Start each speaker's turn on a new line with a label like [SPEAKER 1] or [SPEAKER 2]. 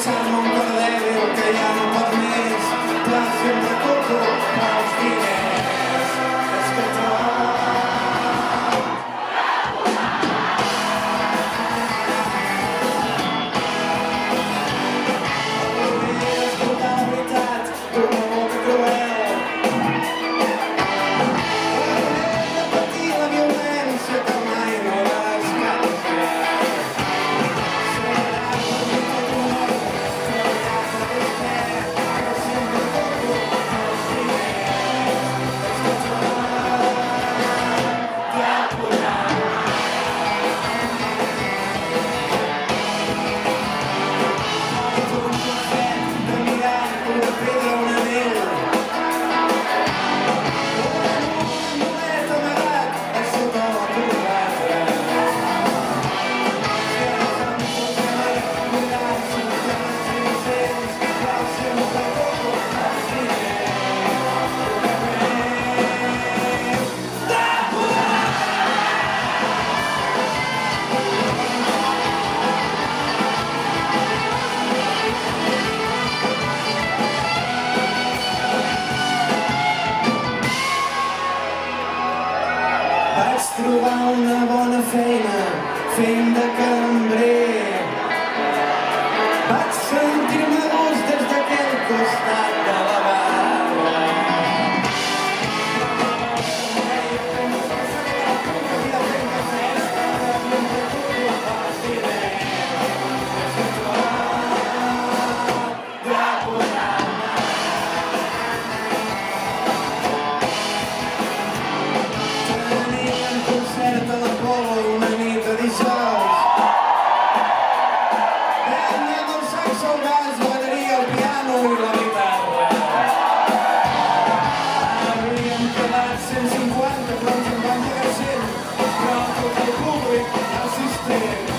[SPEAKER 1] pasar nunca debe, que ya trobar una bona feina fent de cada Santa Croce, Manchester, Prato, Vancouver, assistente.